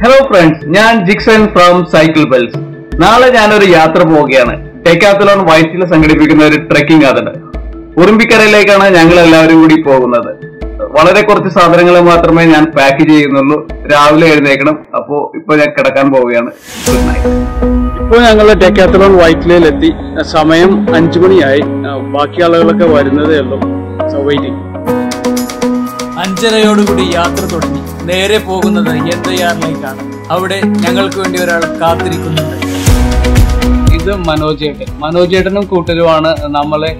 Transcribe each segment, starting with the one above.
Hello friends ഞാൻ Jickson from cycle bells നാളെ ഞാനൊരു യാത്ര പോവുകയാണ്. ടേക്കാത്തലോൺ വൈറ്റിൽ സംഘടിപ്പിക്കുന്ന ഒരു ട്രെക്കിംഗ് അതുണ്ട് ഉറുമ്പിക്കരയിലേക്കാണ് ഞങ്ങൾ എല്ലാവരും കൂടി പോകുന്നത്. വളരെ കുറച്ച് സാധനങ്ങൾ മാത്രമേ ഞാൻ പാക്ക് ചെയ്യുന്നുള്ളൂ. രാവിലെ എഴുന്നേക്കണം അപ്പോ ഇപ്പൊ ഞാൻ കിടക്കാൻ പോവുകയാണ്. ഇപ്പോൾ ഞങ്ങൾ ഡെക്കാത്തലോൺ വൈറ്റിലെത്തി സമയം അഞ്ചു മണിയായി. ബാക്കി ആളുകളൊക്കെ വരുന്നതേ ഉള്ളൂ. സോ വെയിറ്റിംഗ് അഞ്ചരയോടുകൂടി യാത്ര തുടങ്ങി. നേരെ പോകുന്നത് എന്തയാറിലേക്കാണ്. അവിടെ ഞങ്ങൾക്ക് വേണ്ടി ഒരാൾ കാത്തിരിക്കുന്നുണ്ട്. ഇത് മനോജേട്ടൻ. മനോജേട്ടനും മനോജ് കൂട്ടരുമാണ് നമ്മളെ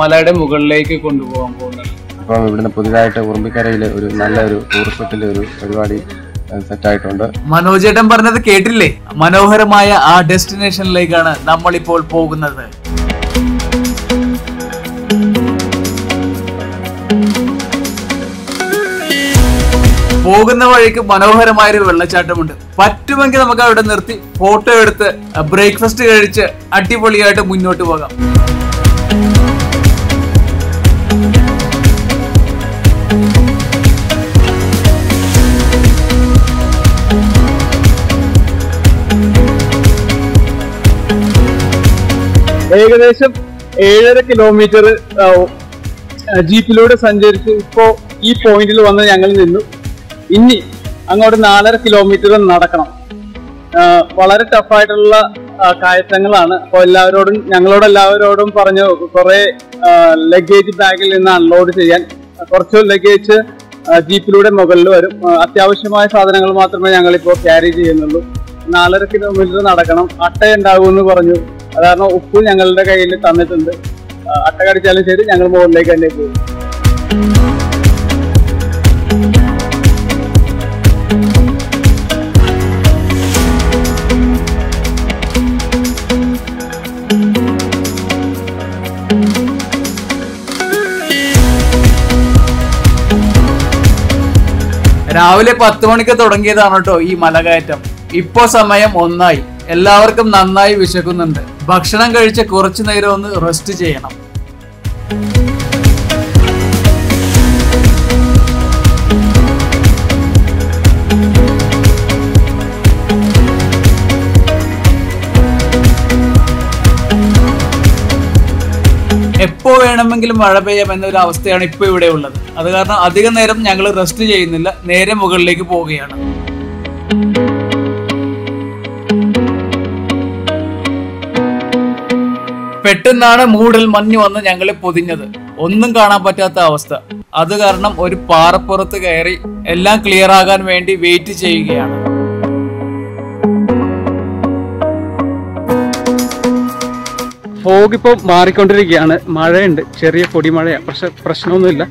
മലയുടെ മുകളിലേക്ക് കൊണ്ടുപോകാൻ പോകുന്നത്. ഇപ്പം ഇവിടുന്ന് പുതിയതായിട്ട് ഉറുമ്പിക്കരയിൽ ഒരു നല്ലൊരു ടൂറിസത്തിന്റെ ഒരു പരിപാടി സെറ്റായിട്ടുണ്ട് മനോജേട്ടൻ പറഞ്ഞത് കേട്ടില്ലേ? മനോഹരമായ ആ ഡെസ്റ്റിനേഷനിലേക്കാണ് നമ്മളിപ്പോൾ പോകുന്നത്. പോകുന്ന വഴിക്ക് മനോഹരമായ ഒരു വെള്ളച്ചാട്ടമുണ്ട്. പറ്റുമെങ്കിൽ നമുക്ക് അവിടെ നിർത്തി ഫോട്ടോ എടുത്ത് ബ്രേക്ക്ഫാസ്റ്റ് കഴിച്ച് അടിപൊളിയായിട്ട് മുന്നോട്ട് പോകാം. ഏകദേശം ഏഴര കിലോമീറ്റർ ജീപ്പിലൂടെ സഞ്ചരിച്ച് ഇപ്പോ ഈ പോയിന്റിൽ വന്ന് ഞങ്ങൾ നിന്നു. ഇനി അങ്ങോട്ട് നാലര കിലോമീറ്റർ നടക്കണം. വളരെ ടഫായിട്ടുള്ള കയറ്റങ്ങളാണ്. അപ്പോൾ എല്ലാവരോടും ഞങ്ങളോട് എല്ലാവരോടും പറഞ്ഞു കുറേ ലഗേജ് ബാഗിൽ നിന്ന് അൺലോഡ് ചെയ്യാൻ. കുറച്ച് ലഗേജ് ജീപ്പിലൂടെ മുകളിൽ വരും. അത്യാവശ്യമായ സാധനങ്ങൾ മാത്രമേ ഞങ്ങളിപ്പോൾ ക്യാരി ചെയ്യുന്നുള്ളൂ. നാലര കിലോമീറ്റർ നടക്കണം. അട്ട ഉണ്ടാകും എന്ന് പറഞ്ഞു. കാരണം ഉപ്പ് ഞങ്ങളുടെ കയ്യിൽ തന്നിട്ടുണ്ട്. അട്ട കടിച്ചാലും ശരി ഞങ്ങൾ മുകളിലേക്ക് തന്നെ പോകും. രാവിലെ പത്ത് മണിക്ക് തുടങ്ങിയതാണ് കേട്ടോ ഈ മലകയറ്റം. ഇപ്പോ സമയം ഒന്നായി. എല്ലാവർക്കും നന്നായി വിശക്കുന്നുണ്ട്. ഭക്ഷണം കഴിച്ച് കുറച്ചു നേരം ഒന്ന് റെസ്റ്റ് ചെയ്യണം. വേണമെങ്കിലും മഴ പെയ്യാം എന്നൊരു അവസ്ഥയാണ് ഇപ്പൊ ഇവിടെ ഉള്ളത്. അത് കാരണം അധിക നേരം ഞങ്ങൾ റെസ്റ്റ് ചെയ്യുന്നില്ല. നേരെ മുകളിലേക്ക് പോവുകയാണ്. പെട്ടെന്നാണ് മൂടൽ മഞ്ഞ് വന്ന് ഞങ്ങളെ പൊതിഞ്ഞത്. ഒന്നും കാണാൻ പറ്റാത്ത അവസ്ഥ. അത് കാരണം ഒരു പാറപ്പുറത്ത് കയറി എല്ലാം ക്ലിയർ ആകാൻ വേണ്ടി വെയിറ്റ് ചെയ്യുകയാണ്. ഫോഗ് ഇപ്പോൾ മാറിക്കൊണ്ടിരിക്കുകയാണ്. മഴയുണ്ട്. ചെറിയ പൊടിമഴയാണ് പക്ഷെ പ്രശ്നമൊന്നുമില്ല.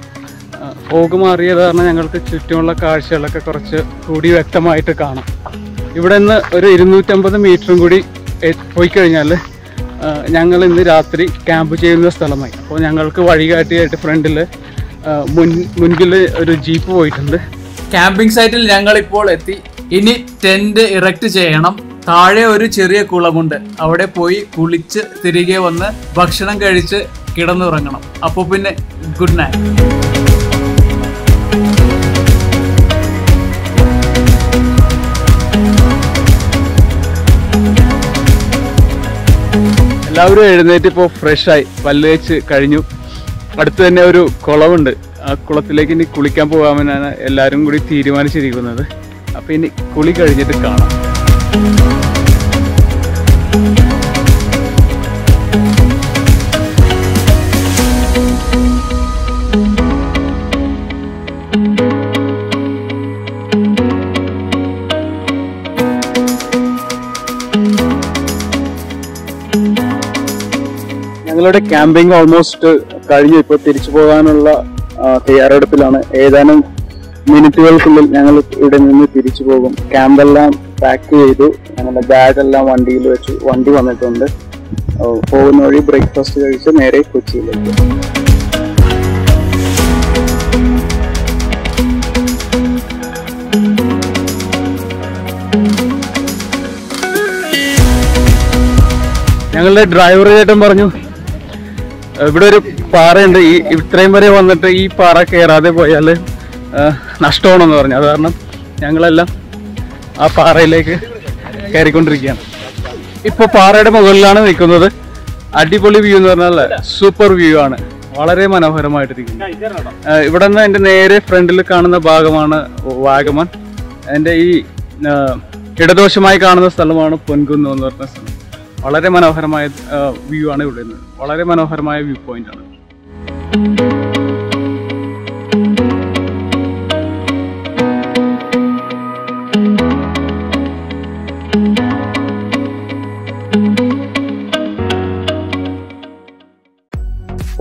ഫോഗ് മാറിയത് കാരണം ഞങ്ങൾക്ക് ചുറ്റുമുള്ള കാഴ്ചകളൊക്കെ കുറച്ച് കൂടി വ്യക്തമായിട്ട് കാണാം. ഇവിടെ നിന്ന് ഒരു ഇരുന്നൂറ്റമ്പത് മീറ്ററും കൂടി പോയി കഴിഞ്ഞാൽ ഞങ്ങൾ ഇന്ന് രാത്രി ക്യാമ്പ് ചെയ്യുന്ന സ്ഥലമായി. അപ്പോൾ ഞങ്ങൾക്ക് വഴികാട്ടിയായിട്ട് ഫ്രണ്ടിൽ മുൻ മുൻപിൽ ഒരു ജീപ്പ് പോയിട്ടുണ്ട്. ക്യാമ്പിംഗ് സൈറ്റിൽ ഞങ്ങൾ ഇപ്പോൾ എത്തി. ഇനി ടെന്റ് ഇറക്റ്റ് ചെയ്യണം. താഴെ ഒരു ചെറിയ കുളമുണ്ട്. അവിടെ പോയി കുളിച്ച് തിരികെ വന്ന് ഭക്ഷണം കഴിച്ച് കിടന്നുറങ്ങണം. അപ്പോൾ പിന്നെ ഗുഡ് നൈറ്റ് എല്ലാവരും എഴുന്നേറ്റ് ഇപ്പോൾ ഫ്രഷായി പല്ല് തേച്ച് കഴിഞ്ഞു. അടുത്ത് തന്നെ ഒരു കുളമുണ്ട്. ആ കുളത്തിലേക്ക് ഇനി കുളിക്കാൻ പോകാമെന്നാണ് എല്ലാവരും കൂടി തീരുമാനിച്ചിരിക്കുന്നത്. അപ്പോൾ ഇനി കുളി കഴിഞ്ഞിട്ട് കാണാം. ഞങ്ങളുടെ ക്യാമ്പിംഗ് ഓൾമോസ്റ്റ് കഴിഞ്ഞു. ഇപ്പോൾ തിരിച്ചു പോകാനുള്ള തയ്യാറെടുപ്പിലാണ്. ഏതാനും മിനിറ്റുകൾക്കുള്ളിൽ ഞങ്ങൾ ഇവിടെ നിന്ന് തിരിച്ചു പോകും. ക്യാമ്പെല്ലാം പാക്ക് ചെയ്തു. ഞങ്ങളുടെ ബാഗ് എല്ലാം വണ്ടിയിൽ വെച്ച്. വണ്ടി വന്നിട്ടുണ്ട്. പോകുന്ന വഴി ബ്രേക്ക്ഫാസ്റ്റ് കഴിച്ച് നേരെ കൊച്ചിയിലേക്ക്. ഞങ്ങളുടെ ഡ്രൈവർ ചേട്ടൻ പറഞ്ഞു ഇവിടെ ഒരു പാറയുണ്ട്. ഈ ഇത്രയും വരെ വന്നിട്ട് ഈ പാറ കയറാതെ പോയാൽ നഷ്ടമാണെന്ന് പറഞ്ഞു. അത് കാരണം ഞങ്ങളെല്ലാം ആ പാറയിലേക്ക് കയറിക്കൊണ്ടിരിക്കുകയാണ്. ഇപ്പോൾ പാറയുടെ മുകളിലാണ് നിൽക്കുന്നത്. അടിപൊളി വ്യൂ എന്ന് പറഞ്ഞാൽ സൂപ്പർ വ്യൂ ആണ്. വളരെ മനോഹരമായിട്ടിരിക്കുന്നു ആ, ഇവിടെ നിന്ന് എന്റെ നേരെ ഫ്രണ്ടിൽ കാണുന്ന ഭാഗമാണ് വാഗമൺ. എന്റെ ഈ ഇടദോഷമായി കാണുന്ന സ്ഥലമാണ് പൊൻകുന്ന് എന്ന് പറഞ്ഞ സ്ഥലം. വളരെ മനോഹരമായ വ്യൂ ആണ് ഇവിടെ നിന്ന് വളരെ മനോഹരമായ വ്യൂ പോയിന്റ് ആണ്.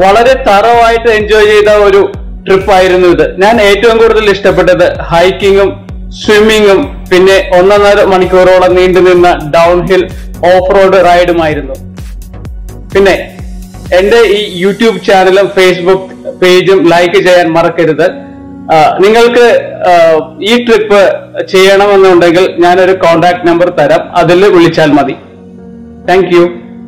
വളരെ തറവായിട്ട് എൻജോയ് ചെയ്ത ഒരു ട്രിപ്പ് ആയിരുന്നു ഇത്. ഞാൻ ഏറ്റവും കൂടുതൽ ഇഷ്ടപ്പെട്ടത് ഹൈക്കിങ്ങും സ്വിമ്മിങ്ങും പിന്നെ ഒന്നൊന്നര മണിക്കൂറോളം നീണ്ടു നിന്ന ഡൗൺ ഹിൽ ഓഫ് റോഡ് റൈഡുമായിരുന്നു. പിന്നെ എന്റെ ഈ യൂട്യൂബ് ചാനലും ഫേസ്ബുക്ക് പേജും ലൈക്ക് ചെയ്യാൻ മറക്കരുത്. നിങ്ങൾക്ക് ഈ ട്രിപ്പ് ചെയ്യണമെന്നുണ്ടെങ്കിൽ ഞാനൊരു കോണ്ടാക്ട് നമ്പർ തരാം. അതിൽ വിളിച്ചാൽ മതി. താങ്ക്